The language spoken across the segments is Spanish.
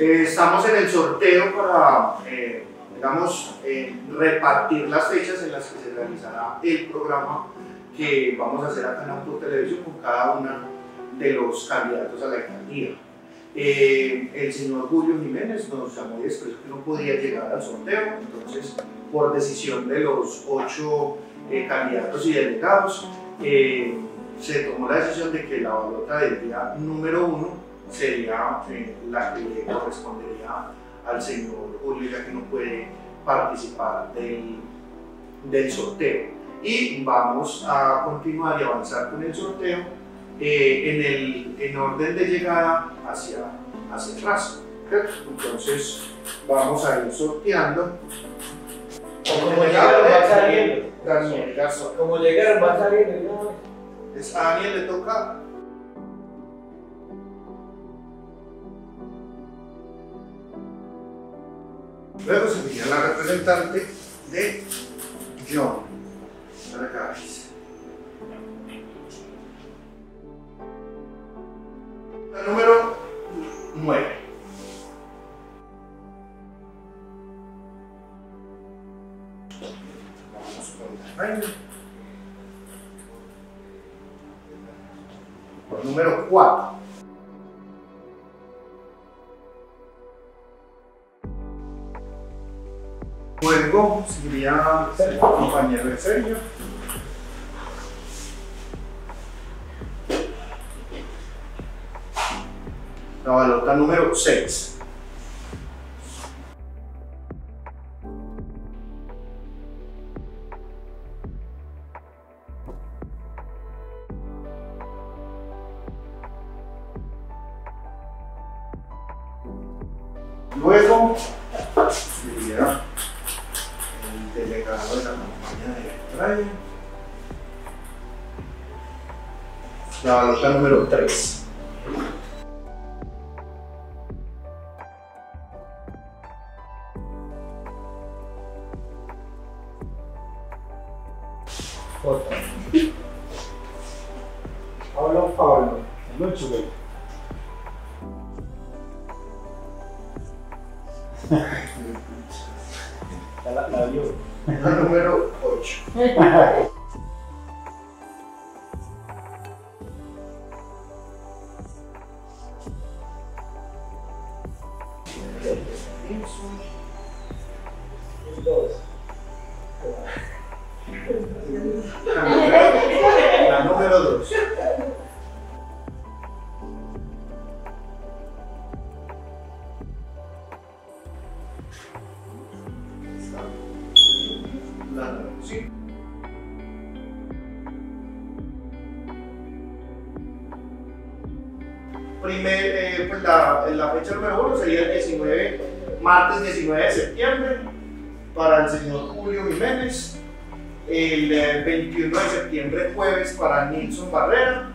Eh, estamos en el sorteo para, eh, digamos, eh, repartir las fechas en las que se realizará el programa que vamos a hacer acá en Auto Televisión con cada uno de los candidatos a la alcaldía. el señor Julio Jiménez nos llamó y expresó que no podía llegar al sorteo, entonces por decisión de los ocho candidatos y delegados, se tomó la decisión de que la balota del día número uno sería eh, la que le correspondería al señor Julio, ya que no puede participar del, del sorteo. Y vamos a continuar y avanzar con el sorteo eh, en, el, en orden de llegada hacia, hacia atrás. Entonces vamos a ir sorteando. Como llegaron va saliendo. Daniel Como llegaron va saliendo. A Daniel le toca Luego se pide la representante de John. La número 9. Vamos con la Por número 4. Luego seguiría el compañero de Sergio. La balota número 6. Luego delegado de la compañía de. La balota número 3. Pablo Pablo, mucho güey. la, la La número 8. La número 2. Primer, eh, pues la, la, fecha número uno sería el 19, martes 19 de septiembre para el señor Julio Jiménez, el 21 eh, de septiembre jueves para Nilson Barrera,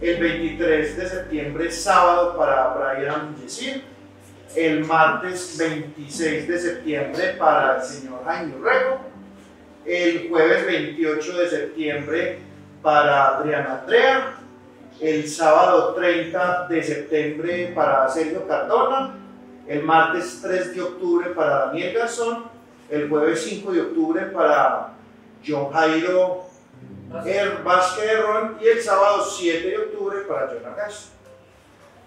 el 23 de septiembre sábado para Brian Yesir, el martes 26 de septiembre para el señor Jaime Urrego, el jueves 28 de septiembre para Adriana Andrea, el sábado 30 de septiembre para Sergio Cardona, el martes 3 de octubre para Daniel Garzón, el jueves 5 de octubre para John Jairo Vázquez y el sábado 7 de octubre para John Argas.